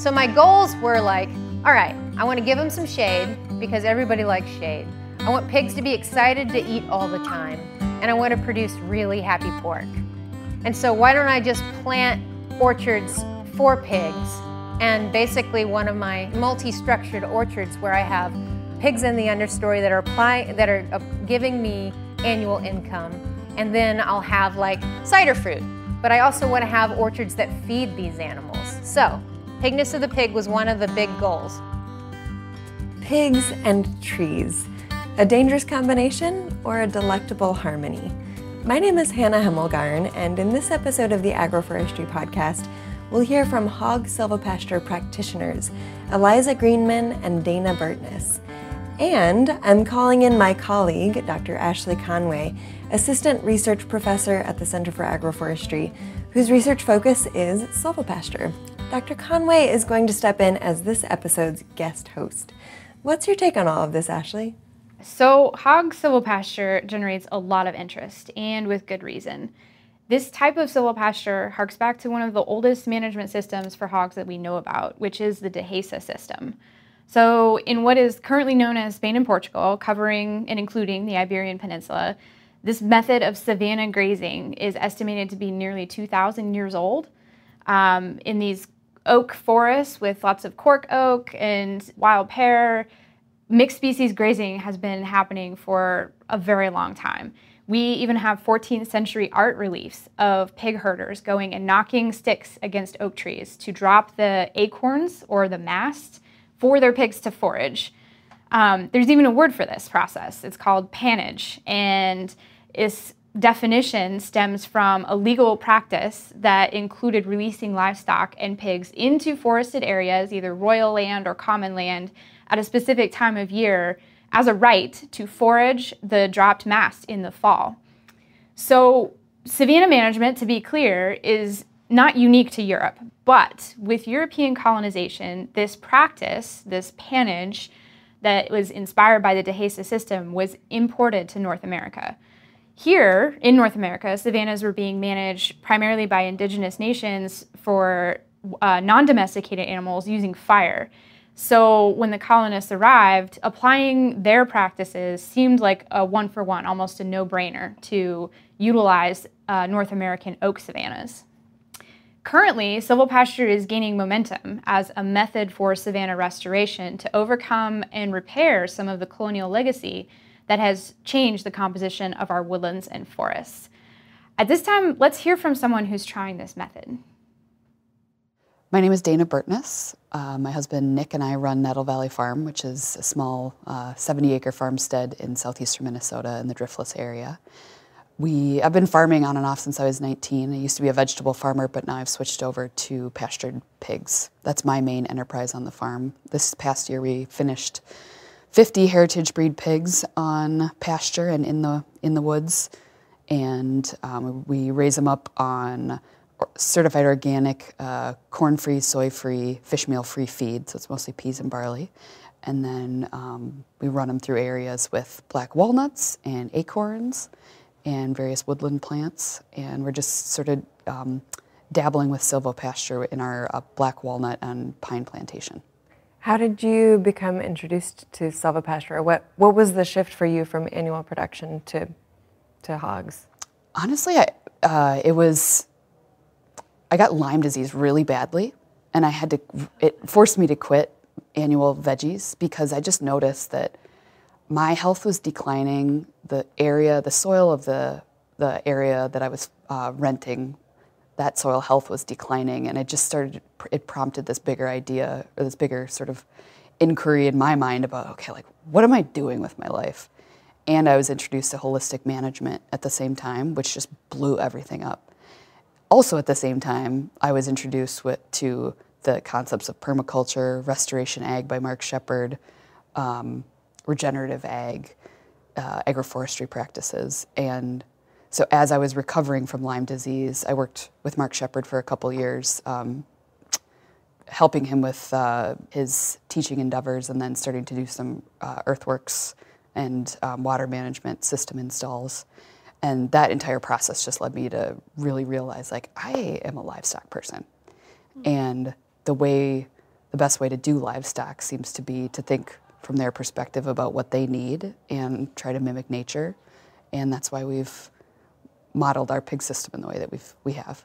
So my goals were like, all right, I want to give them some shade because everybody likes shade. I want pigs to be excited to eat all the time. And I want to produce really happy pork. And so why don't I just plant orchards for pigs and basically one of my multi-structured orchards where I have pigs in the understory that are that are uh, giving me annual income. And then I'll have like cider fruit. But I also want to have orchards that feed these animals. So Pigness of the Pig was one of the big goals. Pigs and trees. A dangerous combination or a delectable harmony? My name is Hannah Hemmelgarn, and in this episode of the Agroforestry Podcast, we'll hear from hog silvopasture practitioners Eliza Greenman and Dayna Burtness. And I'm calling in my colleague, Dr. Ashley Conway, Assistant Research Professor at the Center for Agroforestry, whose research focus is silvopasture. Dr. Conway is going to step in as this episode's guest host. What's your take on all of this, Ashley? So, hog silvopasture generates a lot of interest, and with good reason. This type of silvopasture harks back to one of the oldest management systems for hogs that we know about, which is the Dehesa system. So, in what is currently known as Spain and Portugal, covering and including the Iberian Peninsula, this method of savanna grazing is estimated to be nearly 2,000 years old. Um, in these oak forests with lots of cork oak and wild pear, mixed species grazing has been happening for a very long time. We even have 14th century art reliefs of pig herders going and knocking sticks against oak trees to drop the acorns or the mast for their pigs to forage. Um, there's even a word for this process. It's called pannage, and its definition stems from a legal practice that included releasing livestock and pigs into forested areas, either royal land or common land, at a specific time of year as a right to forage the dropped mast in the fall. So, savanna management, to be clear, is not unique to Europe, but with European colonization, this practice, this pannage that was inspired by the Dehesa system, was imported to North America. Here in North America, savannas were being managed primarily by indigenous nations for uh, non domesticated animals using fire. So when the colonists arrived, applying their practices seemed like a one for one, almost a no brainer to utilize uh, North American oak savannas. Currently, silvopasture is gaining momentum as a method for savanna restoration to overcome and repair some of the colonial legacy that has changed the composition of our woodlands and forests. At this time, let's hear from someone who's trying this method. My name is Dayna Burtness. Uh, my husband Nick and I run Nettle Valley Farm, which is a small uh, 70 acre farmstead in southeastern Minnesota in the Driftless area. We, I've been farming on and off since I was 19. I used to be a vegetable farmer, but now I've switched over to pastured pigs. That's my main enterprise on the farm. This past year, we finished 50 heritage breed pigs on pasture and in the in the woods, and um, we raise them up on certified organic, uh, corn-free, soy-free, fish meal-free feed. So it's mostly peas and barley. And then um, we run them through areas with black walnuts and acorns and various woodland plants. And we're just sort of um, dabbling with silvopasture in our uh, black walnut and pine plantation. How did you become introduced to silvopasture? What what was the shift for you from annual production to to hogs? Honestly, I, uh, it was I got Lyme disease really badly, and I had to, it forced me to quit annual veggies because I just noticed that my health was declining. The area, the soil of the, the area that I was uh, renting, that soil health was declining, and it just started, it prompted this bigger idea, or this bigger sort of inquiry in my mind about, okay, like, what am I doing with my life? And I was introduced to holistic management at the same time, which just blew everything up also at the same time, I was introduced with, to the concepts of permaculture, restoration ag by Mark Shepard, um, regenerative ag, uh, agroforestry practices. And so as I was recovering from Lyme disease, I worked with Mark Shepard for a couple years, um, helping him with uh, his teaching endeavors and then starting to do some uh, earthworks and um, water management system installs and that entire process just led me to really realize like i am a livestock person mm-hmm. and the way the best way to do livestock seems to be to think from their perspective about what they need and try to mimic nature. And that's why we've modeled our pig system in the way that we've, we have.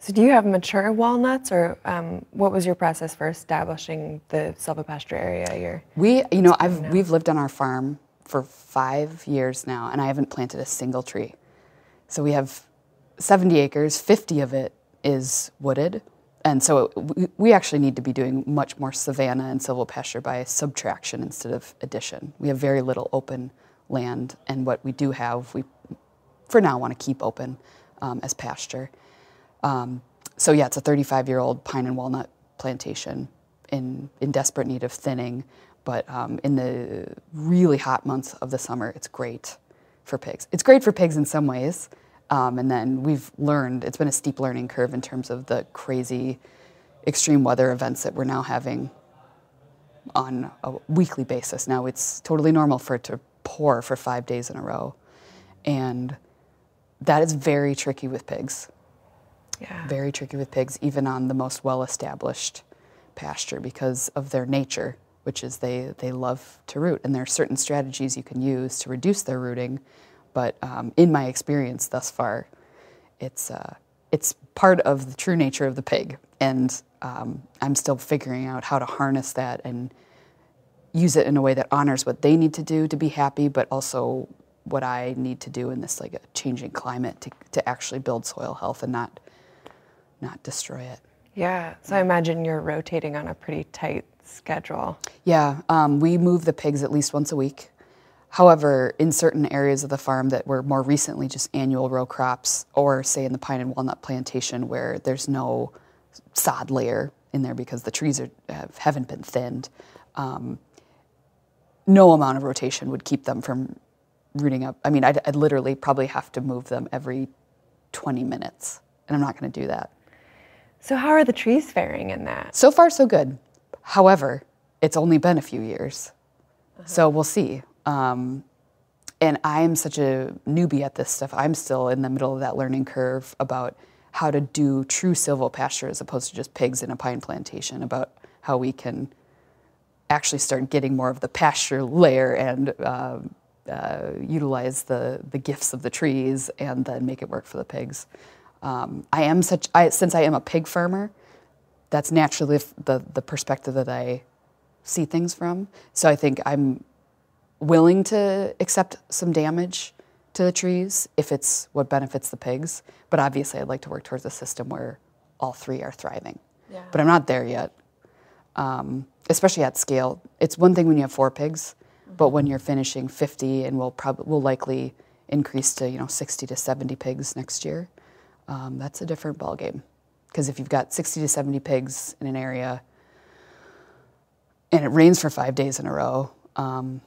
So, do you have mature walnuts, or um, what was your process for establishing the silvopasture area? You're we, you know, I've we've lived on our farm for five years now, and I haven't planted a single tree. So we have 70 acres, 50 of it is wooded, and so we, we actually need to be doing much more savanna and silvopasture by subtraction instead of addition. We have very little open land, and what we do have, we for now want to keep open um, as pasture. Um, so yeah, it's a 35 year old pine and walnut plantation in, in desperate need of thinning. But um, in the really hot months of the summer, it's great for pigs. It's great for pigs in some ways. Um, and then we've learned, it's been a steep learning curve in terms of the crazy extreme weather events that we're now having on a weekly basis. Now it's totally normal for it to pour for five days in a row. And that is very tricky with pigs. yeah. Very tricky with pigs, even on the most well established pasture because of their nature, which is they, they love to root. And there are certain strategies you can use to reduce their rooting. But um, in my experience thus far, it's, uh, it's part of the true nature of the pig. And um, I'm still figuring out how to harness that and use it in a way that honors what they need to do to be happy, but also what I need to do in this like a changing climate to, to actually build soil health and not not destroy it. Yeah. So I imagine you're rotating on a pretty tight schedule. Yeah, um, we move the pigs at least once a week. However, in certain areas of the farm that were more recently just annual row crops, or say in the pine and walnut plantation where there's no sod layer in there because the trees are, have, haven't been thinned, um, no amount of rotation would keep them from rooting up. I mean, I'd, I'd literally probably have to move them every 20 minutes, and I'm not going to do that. So how are the trees faring in that? So far, so good. However, it's only been a few years, so we'll see. Um, and I am such a newbie at this stuff. I'm still in the middle of that learning curve about how to do true silvopasture as opposed to just pigs in a pine plantation. About how we can actually start getting more of the pasture layer and uh, uh, utilize the the gifts of the trees and then make it work for the pigs. Um, I am such I, since I am a pig farmer, that's naturally the the perspective that I see things from. So I think I'm willing to accept some damage to the trees if it's what benefits the pigs. But obviously, I'd like to work towards a system where all three are thriving. Yeah. But I'm not there yet, um, especially at scale. It's one thing when you have four pigs, but when you're finishing 50, and we'll probably we'll likely increase to you know 60 to 70 pigs next year. Um, that's a different ballgame. Because if you've got 60 to 70 pigs in an area, and it rains for five days in a row, um,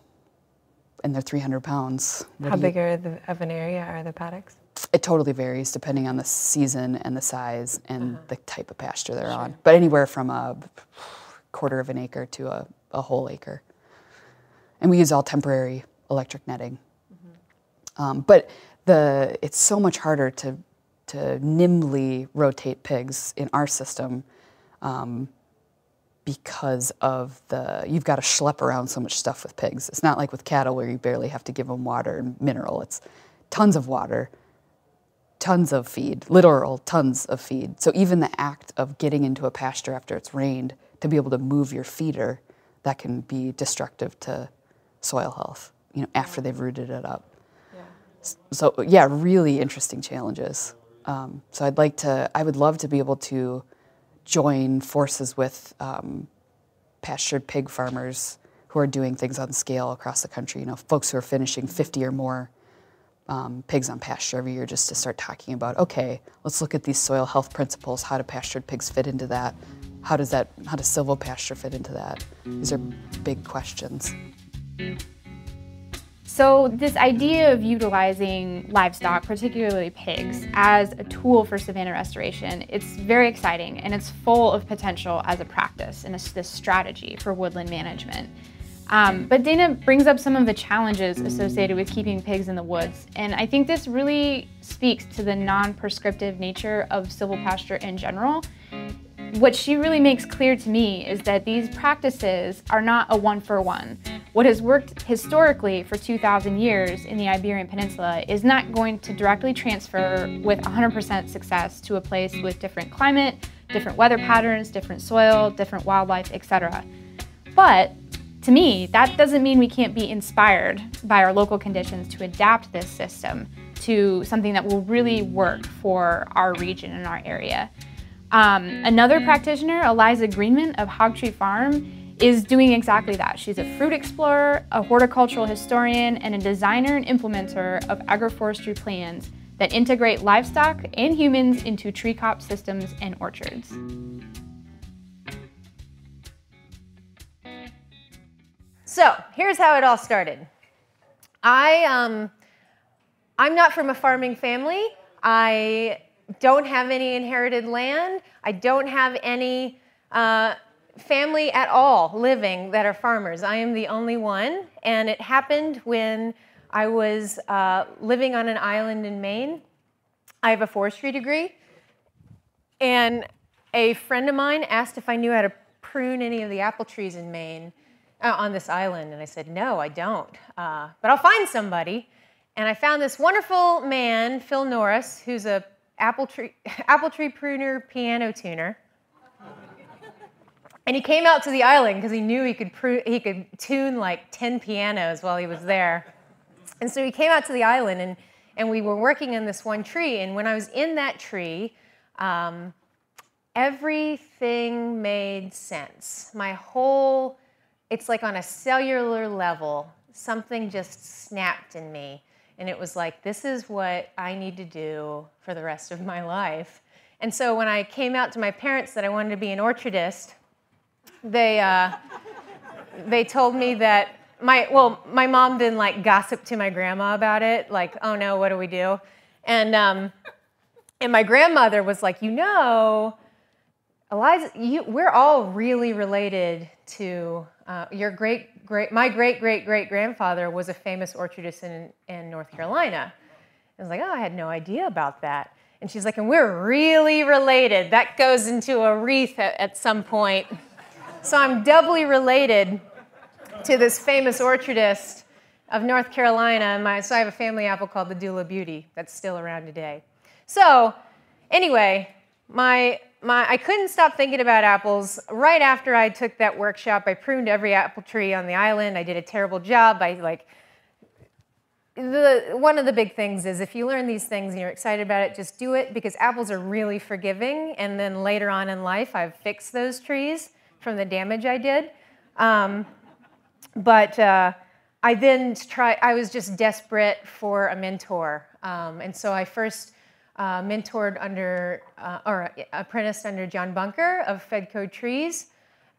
and they're 300 pounds. How do you- big are the, of an area are the paddocks? It totally varies depending on the season and the size and the type of pasture they're on. But anywhere from a quarter of an acre to a, a whole acre. And we use all temporary electric netting. Um, but the it's so much harder to to nimbly rotate pigs in our system um, because of the you've got to schlep around so much stuff with pigs. It's not like with cattle where you barely have to give them water and mineral. It's tons of water, tons of feed, literal tons of feed. So even the act of getting into a pasture after it's rained to be able to move your feeder, that can be destructive to soil health. You know, after they've rooted it up. Yeah. So yeah, really interesting challenges. Um, so I'd like to, I would love to be able to join forces with um, pastured pig farmers who are doing things on scale across the country. You know, folks who are finishing 50 or more um, pigs on pasture every year, just to start talking about, okay, let's look at these soil health principles. How do pastured pigs fit into that? How does that? How does silvopasture fit into that? These are big questions. So, this idea of utilizing livestock, particularly pigs, as a tool for savanna restoration, it's very exciting and it's full of potential as a practice and as this strategy for woodland management. Um, but Dayna brings up some of the challenges associated with keeping pigs in the woods, and I think this really speaks to the non prescriptive nature of silvopasture in general. what she really makes clear to me is that these practices are not a one for one. What has worked historically for 2,000 years in the Iberian Peninsula is not going to directly transfer with 100% success to a place with different climate, different weather patterns, different soil, different wildlife, etc. But to me, that doesn't mean we can't be inspired by our local conditions to adapt this system to something that will really work for our region and our area. Um, another practitioner, Eliza Greenman of Hogtree Farm, is doing exactly that. She's a fruit explorer, a horticultural historian, and a designer and implementer of agroforestry plans that integrate livestock and humans into tree crop systems and orchards. So here's how it all started. I, um, I'm not from a farming family. I don't have any inherited land. I don't have any uh, family at all living that are farmers. I am the only one, and it happened when I was uh, living on an island in Maine. I have a forestry degree, and a friend of mine asked if I knew how to prune any of the apple trees in Maine uh, on this island, and I said, No, I don't, uh, but I'll find somebody. And I found this wonderful man, Phil Norris, who's a apple tree, apple tree pruner, piano tuner. And he came out to the island because he knew he could, he could tune like 10 pianos while he was there. And so he came out to the island, and, and we were working in this one tree. And when I was in that tree, um, everything made sense. My whole, it's like on a cellular level, something just snapped in me. And it was like, this is what I need to do for the rest of my life. And so when I came out to my parents that I wanted to be an orchardist, they, uh, they told me that my, well, my mom didn't like gossip to my grandma about it, like, oh no, what do we do? And, um, and my grandmother was like, you know, Eliza, you, we're all really related to uh, your great great. My great great great grandfather was a famous orchardist in, in North Carolina. I was like, oh, I had no idea about that. And she's like, and we're really related. That goes into a wreath at, at some point. So I'm doubly related to this famous orchardist of North Carolina. My, so I have a family apple called the Dula Beauty that's still around today. So anyway, my my, I couldn't stop thinking about apples. Right after I took that workshop, I pruned every apple tree on the island. I did a terrible job. I like the one of the big things is if you learn these things and you're excited about it, just do it because apples are really forgiving. And then later on in life, I've fixed those trees from the damage I did. Um, but uh, I then try. I was just desperate for a mentor, um, and so I first uh, mentored under uh, or apprenticed under John Bunker of Fedco Trees.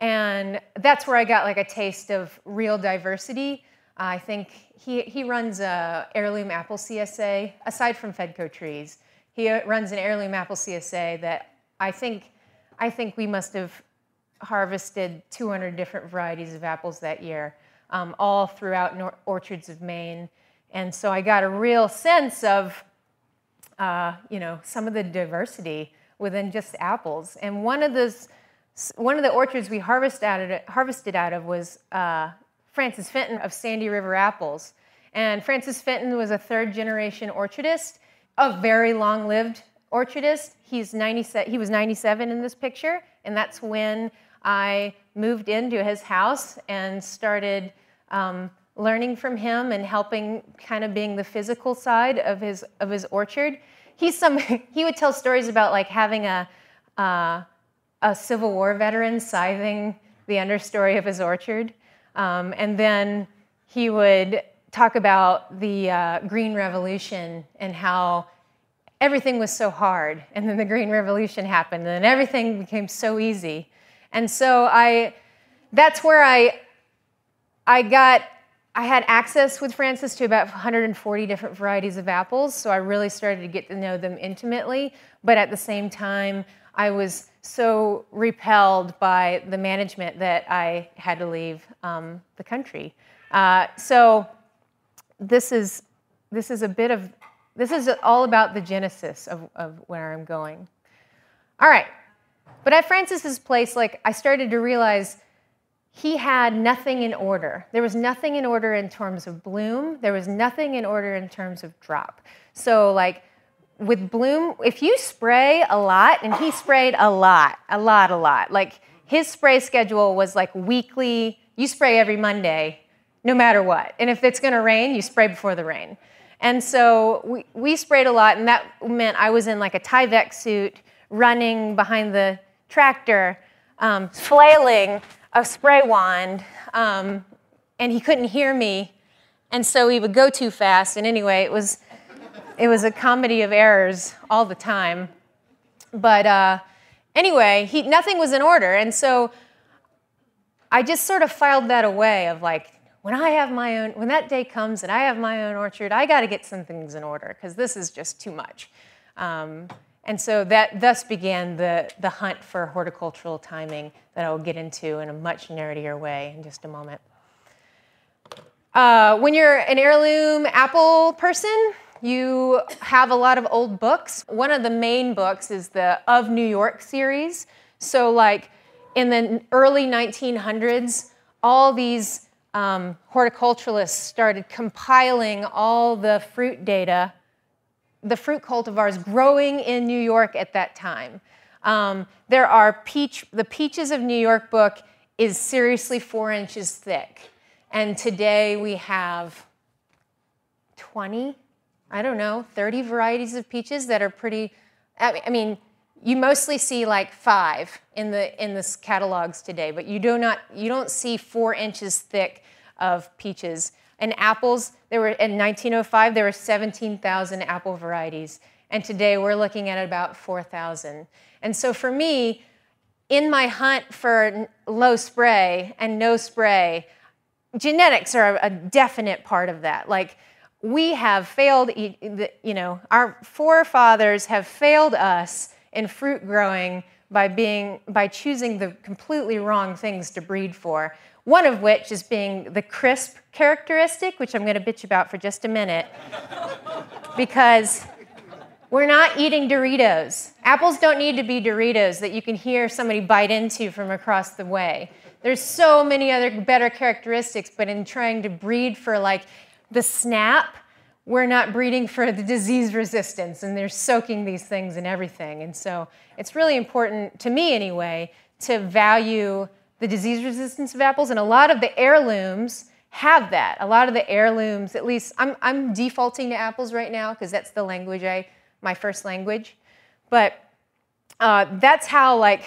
And that's where I got like a taste of real diversity. I think he, he runs a heirloom apple CSA, aside from Fedco Trees. He uh, runs an heirloom apple CSA that I think, I think we must have harvested 200 different varieties of apples that year, um, all throughout nor- orchards of Maine. And so I got a real sense of uh, you know, some of the diversity within just apples. And one of those, one of the orchards we harvest out of, harvested out of was uh, Francis Fenton of Sandy River Apples. And Francis Fenton was a third generation orchardist, a very long lived orchardist. He's 97, he was 97 in this picture, and that's when I moved into his house and started um, learning from him and helping kind of being the physical side of his of his orchard. He's some he would tell stories about like having a uh, a civil war veteran scything the understory of his orchard. Um, and then he would talk about the uh, green revolution and how everything was so hard and then the green revolution happened and then everything became so easy and so i that's where i i got I had access with Francis to about 140 different varieties of apples, so I really started to get to know them intimately. But at the same time, I was so repelled by the management that I had to leave um, the country. Uh, so this is this is a bit of this is all about the genesis of, of where I'm going. All right. But at Francis's place, like I started to realize he had nothing in order. There was nothing in order in terms of bloom. There was nothing in order in terms of drop. So like with bloom, if you spray a lot, and he sprayed a lot, a lot, a lot. Like his spray schedule was like weekly. You spray every Monday, no matter what. And if it's going to rain, you spray before the rain. And so we, we sprayed a lot, and that meant I was in like a Tyvek suit, running behind the tractor, um, flailing a spray wand, um, and he couldn't hear me, and so he would go too fast. And anyway, it was it was a comedy of errors all the time. But uh, anyway, he, nothing was in order, and so I just sort of filed that away of like, when I have my own, when that day comes and I have my own orchard, I got to get some things in order because this is just too much. Um, and so that thus began the, the hunt for horticultural timing that I'll get into in a much nerdier way in just a moment. Uh, when you're an heirloom apple person, you have a lot of old books. One of the main books is the Of New York series. So, like in the early 1900s, all these um, horticulturalists started compiling all the fruit data, the fruit cultivars growing in New York at that time. Um, there are peach, the Peaches of New York book is seriously four inches thick. And today we have 20, I don't know, 30 varieties of peaches that are pretty, I mean, you mostly see like five in the in the catalogs today, but you do not you don't see four inches thick of peaches. And apples, oh there were in 1905 there were 17,000 apple varieties, and today we're looking at about 4,000. And so for me, in my hunt for low spray and no spray, genetics are a definite part of that. Like we have failed, you know, our forefathers have failed us in fruit growing by being by choosing the completely wrong things to breed for. One of which is being the crisp characteristic, which I'm going to bitch about for just a minute, because we're not eating Doritos. Apples don't need to be Doritos that you can hear somebody bite into from across the way. There's so many other better characteristics, but in trying to breed for like the snap, we're not breeding for the disease resistance, and they're soaking these things in everything. And so it's really important, to me anyway, to value the disease resistance of apples. And a lot of the heirlooms have that. A lot of the heirlooms, at least, I'm, I'm defaulting to apples right now because that's the language I, my first language. But uh, that's how, like,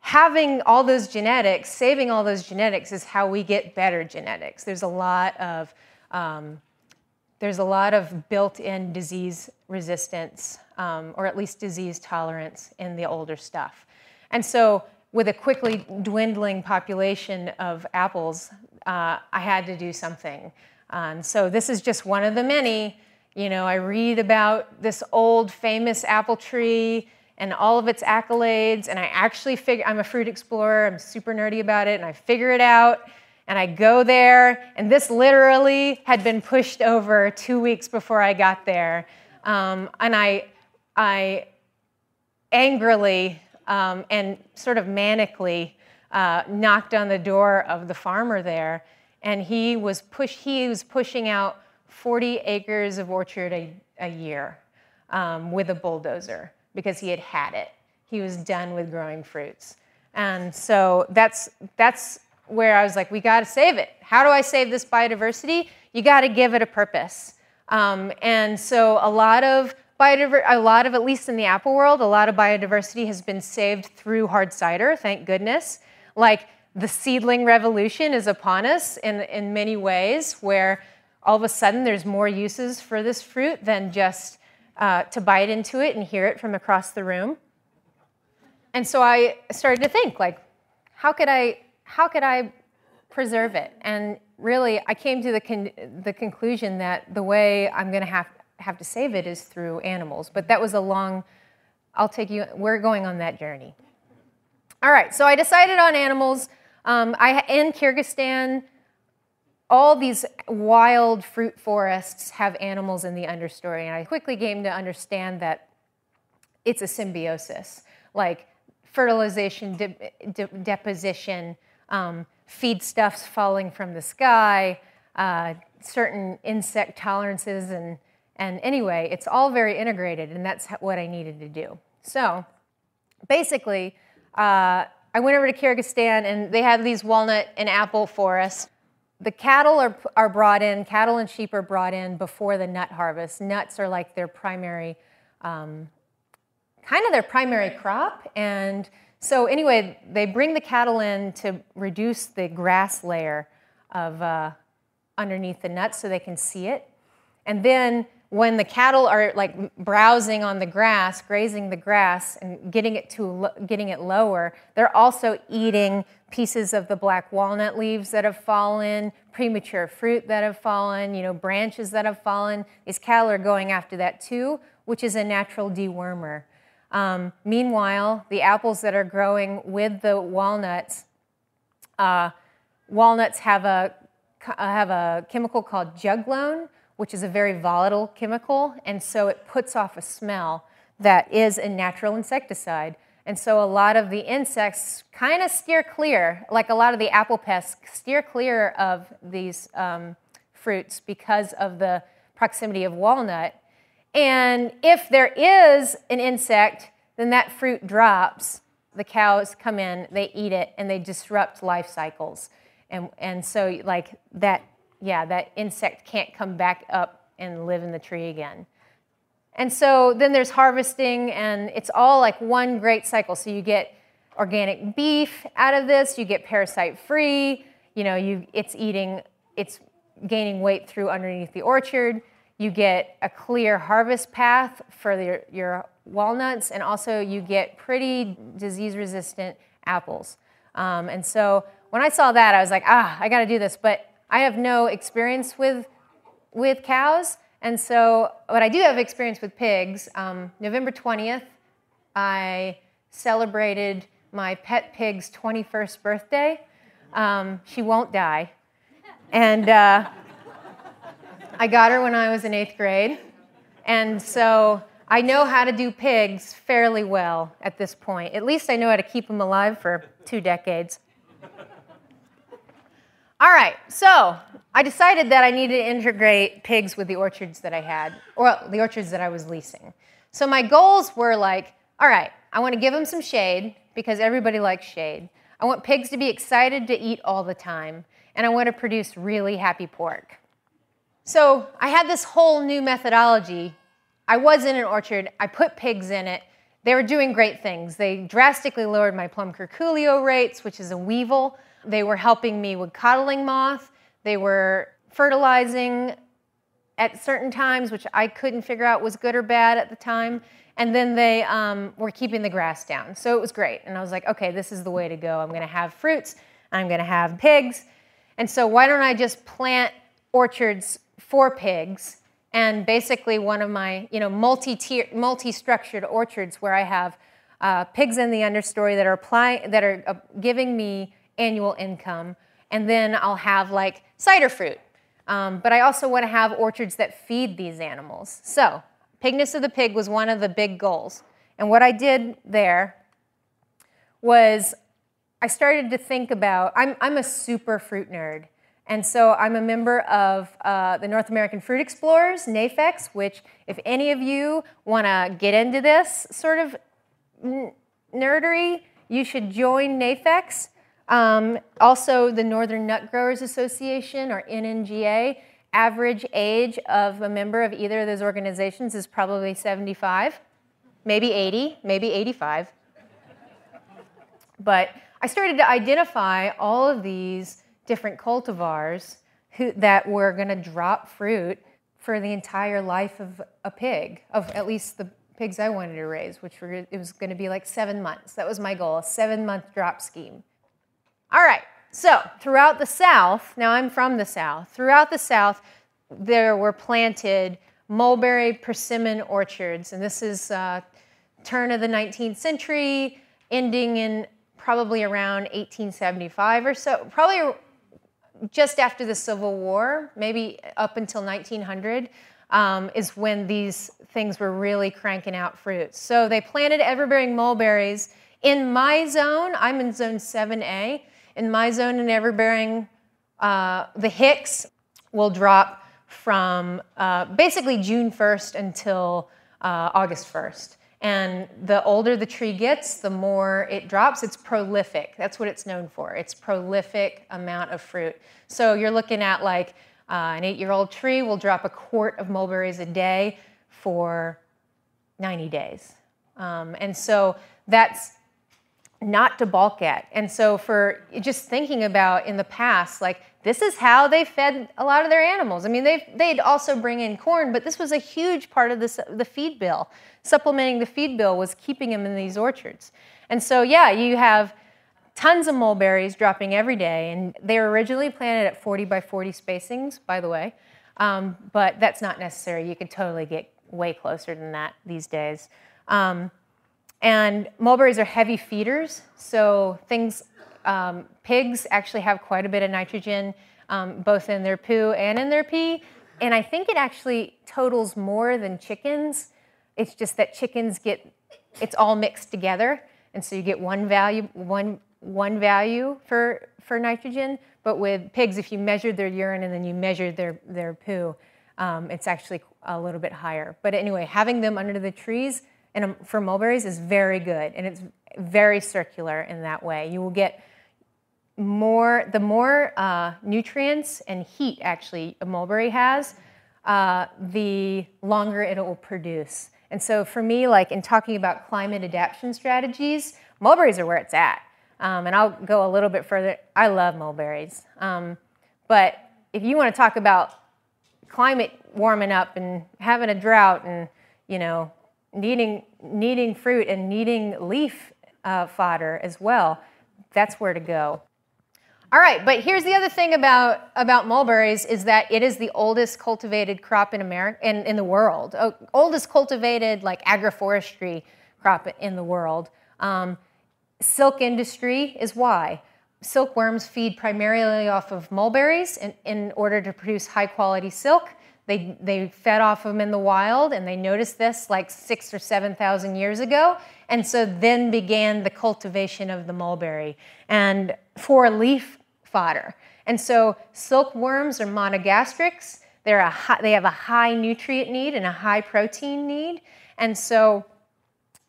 having all those genetics, saving all those genetics is how we get better genetics. There's a lot of um, there's a lot of built-in disease resistance, um, or at least disease tolerance in the older stuff. And so with a quickly dwindling population of apples, uh, I had to do something. Um, so this is just one of the many. You know, I read about this old famous apple tree and all of its accolades, and I actually figure, I'm a fruit explorer, I'm super nerdy about it, and I figure it out, and I go there, and this literally had been pushed over two weeks before I got there. Um, and I, I angrily um, and sort of manically uh, knocked on the door of the farmer there, and he was, push, he was pushing out 40 acres of orchard a, a year um, with a bulldozer because he had had it. He was done with growing fruits. And so that's, that's where I was like, we got to save it. How do I save this biodiversity? You got to give it a purpose. Um, and so a lot of biodiversity, a lot of, at least in the apple world, a lot of biodiversity has been saved through hard cider, thank goodness. Like the seedling revolution is upon us in, in many ways, where all of a sudden there's more uses for this fruit than just uh, to bite into it and hear it from across the room. And so I started to think, like, how could I how could I preserve it? And really, I came to the, con- the conclusion that the way I'm going to have, have to save it is through animals. But that was a long, I'll take you, we're going on that journey. All right, so I decided on animals. Um, I, in Kyrgyzstan, all these wild fruit forests have animals in the understory, and I quickly came to understand that it's a symbiosis. Like fertilization, de- de- deposition, um, feedstuffs falling from the sky, uh, certain insect tolerances, and, and anyway, it's all very integrated, and that's what I needed to do. So basically, uh, I went over to Kyrgyzstan, and they had these walnut and apple forests. The cattle are, are brought in, cattle and sheep are brought in before the nut harvest. Nuts are like their primary, um, kind of their primary crop. And so, anyway, they bring the cattle in to reduce the grass layer of uh, underneath the nuts so they can see it. And then when the cattle are like browsing on the grass, grazing the grass and getting it to getting it lower, they're also eating pieces of the black walnut leaves that have fallen, premature fruit that have fallen, you know, branches that have fallen. These cattle are going after that too, which is a natural dewormer. Um, meanwhile, the apples that are growing with the walnuts, uh, walnuts have a have a chemical called juglone, which is a very volatile chemical, and so it puts off a smell that is a natural insecticide. And so a lot of the insects kind of steer clear, like a lot of the apple pests steer clear of these um, fruits because of the proximity of walnut. And if there is an insect, then that fruit drops. The cows come in, they eat it, and they disrupt life cycles. And, and so, like that, yeah, that insect can't come back up and live in the tree again. And so then there's harvesting, and it's all like one great cycle. So you get organic beef out of this, you get parasite free, you know, you, it's eating, it's gaining weight through underneath the orchard. You get a clear harvest path for the, your walnuts, and also you get pretty disease resistant apples. Um, and so when I saw that, I was like, ah, I got to do this. But I have no experience with, with cows. And so, but I do have experience with pigs. Um, November 20th, I celebrated my pet pig's 21st birthday. Um, she won't die. And uh, I got her when I was in eighth grade. And so I know how to do pigs fairly well at this point. At least I know how to keep them alive for two decades. All right, so I decided that I needed to integrate pigs with the orchards that I had, or the orchards that I was leasing. So my goals were like, all right, I want to give them some shade because everybody likes shade. I want pigs to be excited to eat all the time, and I want to produce really happy pork. So I had this whole new methodology. I was in an orchard, I put pigs in it. They were doing great things. They drastically lowered my plum curculio rates, which is a weevil. They were helping me with codling moth. They were fertilizing at certain times, which I couldn't figure out was good or bad at the time. And then they um, were keeping the grass down. So it was great. And I was like, okay, this is the way to go. I'm going to have fruits, I'm going to have pigs. And so why don't I just plant orchards for pigs? And basically, one of my you know multi tier, multi-structured orchards where I have uh, pigs in the understory that are applying that are uh, giving me annual income and then I'll have like cider fruit. Um, but I also want to have orchards that feed these animals. So, Pigness of the Pig was one of the big goals. And what I did there was I started to think about, I'm, I'm a super fruit nerd. And so I'm a member of uh, the North American Fruit Explorers, NAFEX, which, if any of you want to get into this sort of nerdery, you should join NAFEX. Um, also, the Northern Nut Growers Association, or NNGA, average age of a member of either of those organizations is probably 75, maybe 80, maybe 85. But I started to identify all of these different cultivars who, that were going to drop fruit for the entire life of a pig, of at least the pigs I wanted to raise, which were, it was going to be like seven months. That was my goal, a seven month drop scheme. All right, so throughout the South, now I'm from the South, throughout the South, there were planted mulberry persimmon orchards, and this is uh, turn of the 19th century, ending in probably around 1875 or so, probably just after the Civil War, maybe up until 1900, um, is when these things were really cranking out fruits. So they planted everbearing mulberries In my zone, I'm in zone 7A. In my zone in everbearing, uh, the Hicks will drop from uh, basically June 1st until uh, August 1st. And the older the tree gets, the more it drops. It's prolific. That's what it's known for. It's prolific amount of fruit. So you're looking at like uh, an eight-year-old tree will drop a quart of mulberries a day for 90 days. Um, and so that's not to balk at. And so for just thinking about in the past, like this is how they fed a lot of their animals. I mean, they they'd also bring in corn, but this was a huge part of this, the feed bill. Supplementing the feed bill was keeping them in these orchards. And so, yeah, you have tons of mulberries dropping every day, and they were originally planted at 40 by 40 spacings, by the way. Um, but that's not necessary. You could totally get way closer than that these days. Um, and mulberries are heavy feeders, so things, um, pigs actually have quite a bit of nitrogen um, both in their poo and in their pee. And I think it actually totals more than chickens. It's just that chickens get, it's all mixed together. And so you get one value, one, one value for, for nitrogen. But with pigs, if you measured their urine and then you measured their, their poo, um, it's actually a little bit higher. But anyway, having them under the trees and for mulberries is very good, and it's very circular in that way. You will get more, the more uh, nutrients and heat actually a mulberry has, uh, the longer it will produce. And so for me, like in talking about climate adaptation strategies, mulberries are where it's at. Um, and I'll go a little bit further. I love mulberries. Um, but if you want to talk about climate warming up and having a drought and, you know, needing, needing fruit and needing leaf uh, fodder as well, that's where to go. All right, but here's the other thing about, about mulberries is that it is the oldest cultivated crop in America in, in the world. Oh, oldest cultivated like agroforestry crop in the world. Um, silk industry is why. Silkworms feed primarily off of mulberries in, in order to produce high quality silk. They, they fed off of them in the wild and they noticed this like six or 7,000 years ago. And so then began the cultivation of the mulberry and for leaf fodder. And so silkworms are monogastrics. They're a high, they have a high nutrient need and a high protein need. And so,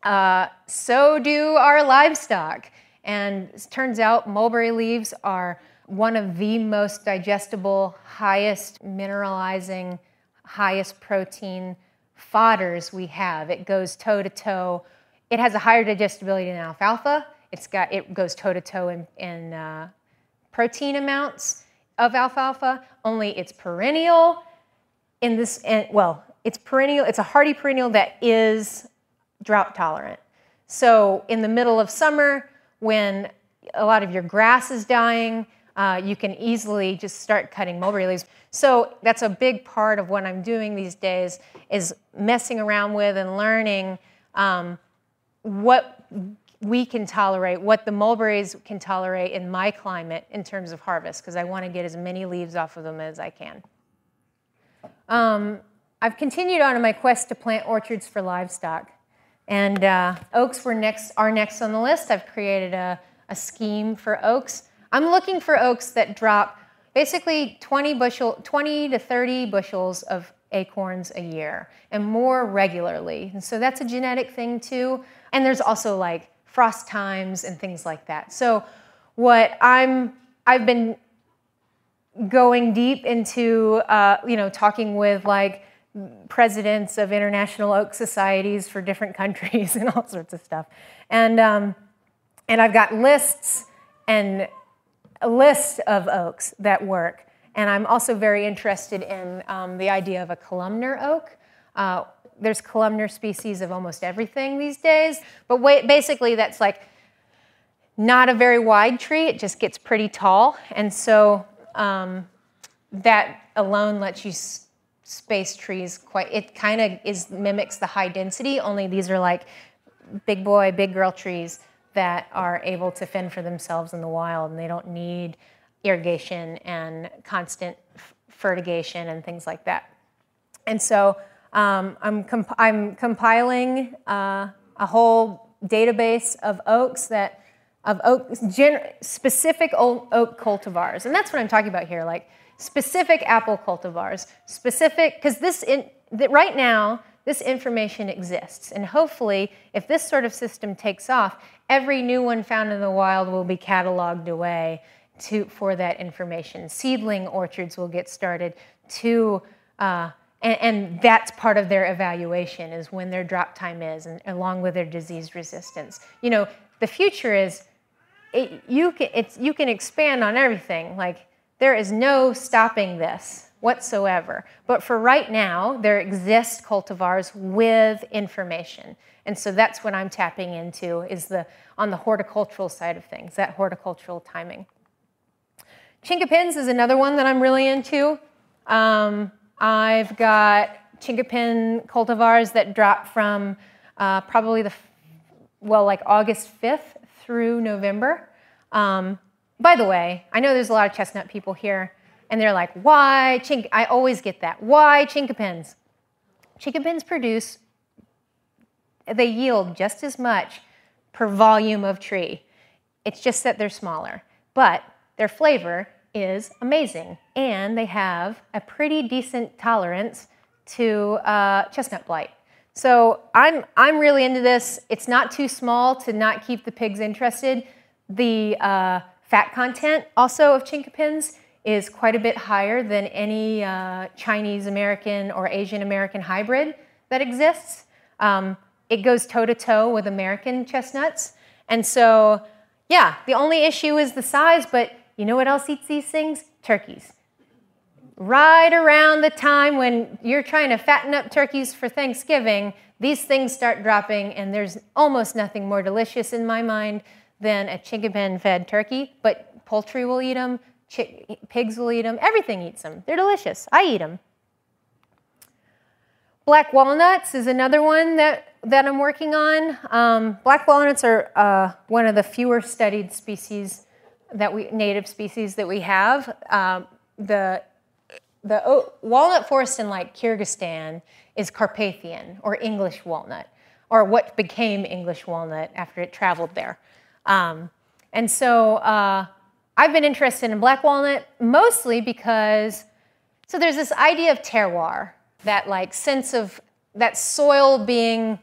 uh, so do our livestock. And it turns out mulberry leaves are one of the most digestible, highest mineralizing, highest protein fodders we have. It goes toe to toe. It has a higher digestibility than alfalfa. It's got it goes toe to toe in, in uh, protein amounts of alfalfa. Only it's perennial. In this, and, well, it's perennial. It's a hardy perennial that is drought tolerant. So in the middle of summer, when a lot of your grass is dying, uh, you can easily just start cutting mulberry leaves. So that's a big part of what I'm doing these days is messing around with and learning um, what we can tolerate, what the mulberries can tolerate in my climate in terms of harvest, because I want to get as many leaves off of them as I can. Um, I've continued on in my quest to plant orchards for livestock. And uh, oaks were next, are next on the list. I've created a, a scheme for oaks. I'm looking for oaks that drop basically 20 bushel, 20 to 30 bushels of acorns a year and more regularly. And so that's a genetic thing too. And there's also like frost times and things like that. So what I'm I've been going deep into uh, you know talking with like presidents of international oak societies for different countries and all sorts of stuff, and um, and I've got lists and a list of oaks that work. And I'm also very interested in um, the idea of a columnar oak. Uh, there's columnar species of almost everything these days, but wait, basically that's like not a very wide tree. It just gets pretty tall, and so um, that alone lets you space trees quite. It kind of is mimics the high density. Only these are like big boy, big girl trees that are able to fend for themselves in the wild and they don't need irrigation and constant fertigation and things like that. And so um, I'm, comp- I'm compiling uh, a whole database of oaks that of oak specific oak cultivars, and that's what I'm talking about here, like specific apple cultivars, specific because this in, that right now this information exists, and hopefully, if this sort of system takes off, every new one found in the wild will be cataloged away to for that information. Seedling orchards will get started to. Uh, and, and, that's part of their evaluation is when their drop time is and along with their disease resistance you know the future is it, you, can, you can expand on everything like there is no stopping this whatsoever. But for right now there exist cultivars with information. And so that's what i'm tapping into is the on the horticultural side of things that horticultural timing. Chinkapins is another one that i'm really into. Um, I've got chinkapin cultivars that drop from uh, probably the, well, like August 5th through November. Um, by the way, I know there's a lot of chestnut people here, and they're like, why chink? I always get that. Why chinkapins? Chinkapins produce, they yield just as much per volume of tree. It's just that they're smaller. But their flavor is amazing, and they have a pretty decent tolerance to uh, chestnut blight. So I'm, I'm really into this. It's not too small to not keep the pigs interested. The uh, fat content also of chinkapins is quite a bit higher than any uh, Chinese American or Asian American hybrid that exists. Um, it goes toe to toe with American chestnuts. And so, yeah, the only issue is the size, but you know what else eats these things? Turkeys. Right around the time when you're trying to fatten up turkeys for Thanksgiving, these things start dropping, and there's almost nothing more delicious in my mind than a chinkapin fed turkey. But poultry will eat them, pigs will eat them, everything eats them. They're delicious. I eat them. Black walnuts is another one that, that I'm working on. Um, black walnuts are uh, one of the fewer studied species that we native species that we have. Um, the the oak, walnut forest in like Kyrgyzstan is Carpathian or English walnut, or what became English walnut after it traveled there. Um, and so uh, I've been interested in black walnut mostly because so there's this idea of terroir, that like sense of that soil being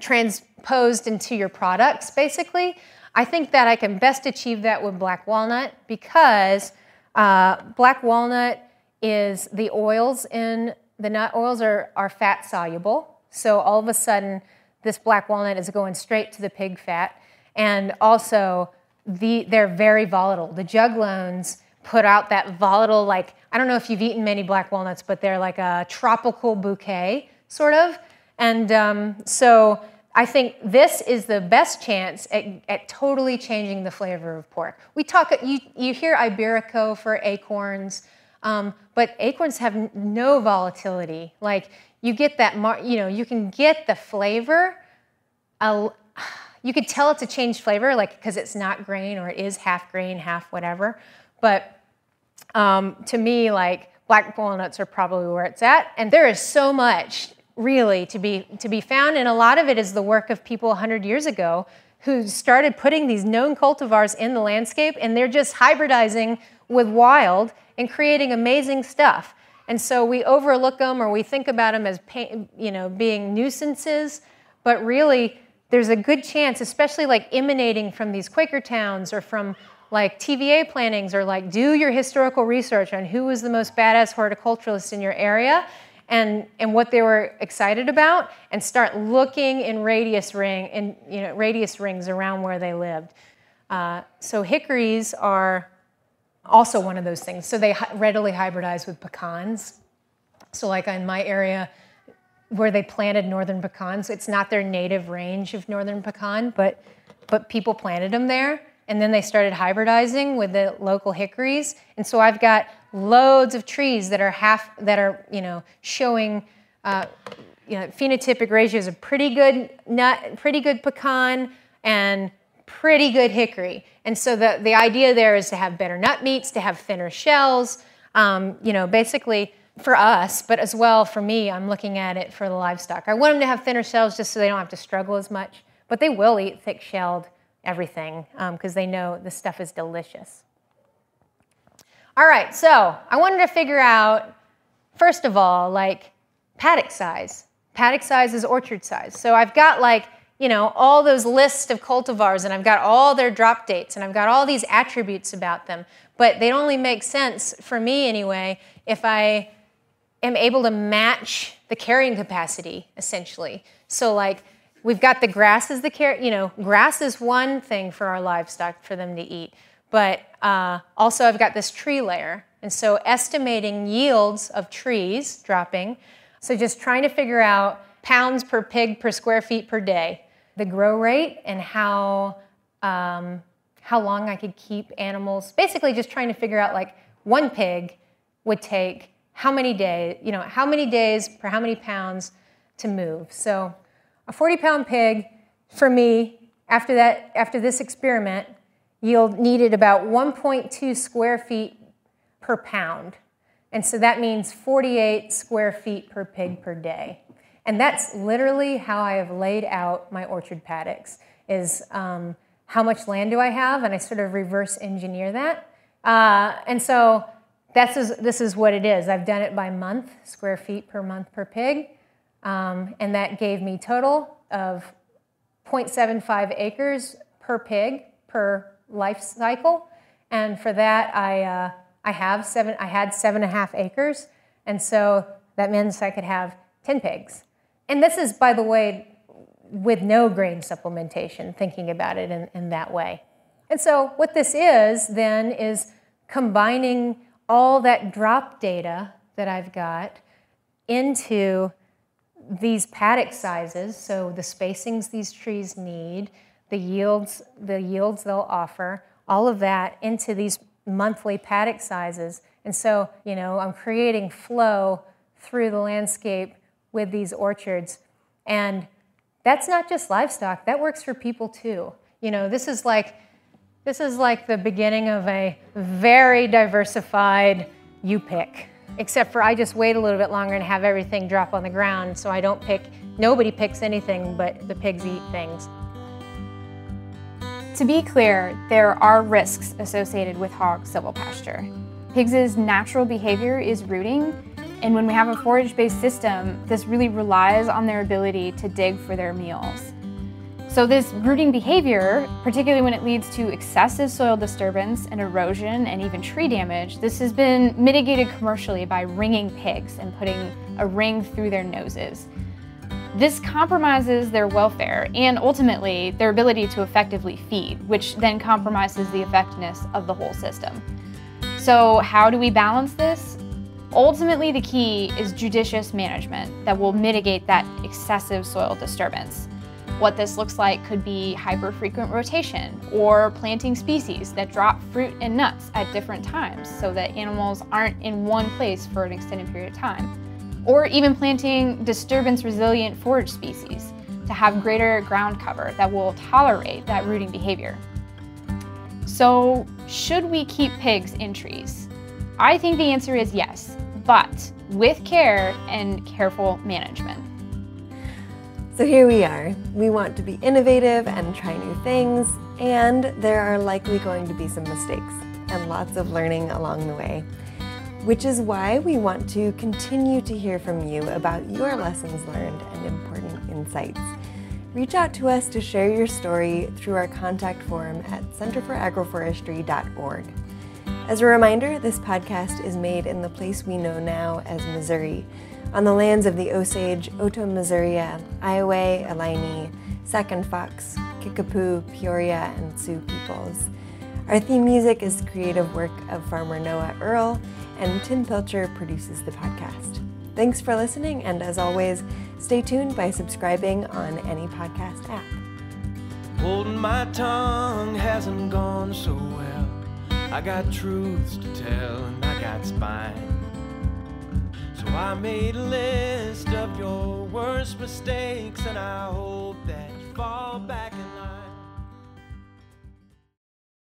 transposed into your products, basically. I think that I can best achieve that with black walnut because uh, black walnut is the oils in the nut oils are, are fat soluble. So all of a sudden, this black walnut is going straight to the pig fat. And also, the, they're very volatile. The juglones put out that volatile, like, I don't know if you've eaten many black walnuts, but they're like a tropical bouquet, sort of. And um, so I think this is the best chance at, at, totally changing the flavor of pork. We talk, you, you hear Iberico for acorns, um, but acorns have no volatility. Like you get that, you know, you can get the flavor. You could tell it's a changed flavor, like because it's not grain or it is half grain, half whatever. But um, to me, like black walnuts are probably where it's at, and there is so much really to be to be found. And a lot of it is the work of people 100 years ago who started putting these known cultivars in the landscape. And they're just hybridizing with wild and creating amazing stuff. And so we overlook them or we think about them as you know being nuisances. But really there's a good chance especially like emanating from these quaker towns or from like TVA plantings or like do your historical research on who was the most badass horticulturalist in your area and, and what they were excited about and start looking in radius ring in you know radius rings around where they lived. Uh, so hickories are also one of those things. So they readily hybridize with pecans. So like in my area where they planted northern pecans, it's not their native range of northern pecan, but but people planted them there and then they started hybridizing with the local hickories. And so I've got loads of trees that are half that are you know showing uh, you know phenotypic ratios of pretty good nut, pretty good pecan, and pretty good hickory. And so the the idea there is to have better nut meats, to have thinner shells. Um, you know, basically for us, but as well for me, I'm looking at it for the livestock. I want them to have thinner shells just so they don't have to struggle as much. but they will eat thick shelled everything because um, they know the stuff is delicious. All right, so I wanted to figure out, first of all, like paddock size. Paddock size is orchard size. So I've got like, you know, all those lists of cultivars and I've got all their drop dates and I've got all these attributes about them. But they'd only make sense, for me anyway, if I am able to match the carrying capacity, essentially. So like, we've got the grass as the care, you know, grass is one thing for our livestock for them to eat. But uh, also I've got this tree layer. And so estimating yields of trees dropping. So just trying to figure out pounds per pig per square feet per day, the grow rate and how, um, how long I could keep animals. Basically just trying to figure out like one pig would take how many days, you know, how many days per how many pounds to move. So a 40 pound pig for me after that, after this experiment yield needed about 1.2 square feet per pound. And so that means 48 square feet per pig per day. And that's literally how I have laid out my orchard paddocks is um, how much land do I have? And I sort of reverse engineer that. Uh, and so that's is, this is what it is. I've done it by month, square feet per month per pig. Um, and that gave me total of 0.75 acres per pig per life cycle. And for that, I, uh, I have seven, I had seven and a half acres. And so that means I could have 10 pigs. And this is, by the way, with no grain supplementation, thinking about it in, in that way. And so what this is then is combining all that drop data that I've got into these paddock sizes, so the spacings these trees need, the yields, the yields they'll offer, all of that into these monthly paddock sizes. And so, you know, I'm creating flow through the landscape with these orchards. And that's not just livestock, that works for people too. You know, this is like this is like the beginning of a very diversified you pick. Except for I just wait a little bit longer and have everything drop on the ground so I don't pick nobody picks anything but the pigs eat things. To be clear, there are risks associated with hog silvopasture. Pigs' natural behavior is rooting, and when we have a forage-based system, this really relies on their ability to dig for their meals. So this rooting behavior, particularly when it leads to excessive soil disturbance and erosion and even tree damage, this has been mitigated commercially by ringing pigs and putting a ring through their noses. This compromises their welfare and ultimately their ability to effectively feed, which then compromises the effectiveness of the whole system. So, how do we balance this? Ultimately, the key is judicious management that will mitigate that excessive soil disturbance. What this looks like could be hyper-frequent rotation or planting species that drop fruit and nuts at different times so that animals aren't in one place for an extended period of time or even planting disturbance resilient forage species to have greater ground cover that will tolerate that rooting behavior. So, should we keep pigs in trees? I think the answer is yes, but with care and careful management. So here we are. We want to be innovative and try new things, and there are likely going to be some mistakes and lots of learning along the way which is why we want to continue to hear from you about your lessons learned and important insights. Reach out to us to share your story through our contact form at centerforagroforestry.org. As a reminder, this podcast is made in the place we know now as Missouri, on the lands of the Osage, Otoe-Missouria, Iowa, Illini, Sac and Fox, Kickapoo, Peoria, and Sioux peoples. Our theme music is creative work of farmer Noah Earl, and Tim Pilcher produces the podcast. Thanks for listening, and as always, stay tuned by subscribing on any podcast app. Holding my tongue hasn't gone so well. I got truths to tell and I got spine. So I made a list of your worst mistakes, and I hope that you fall back in line.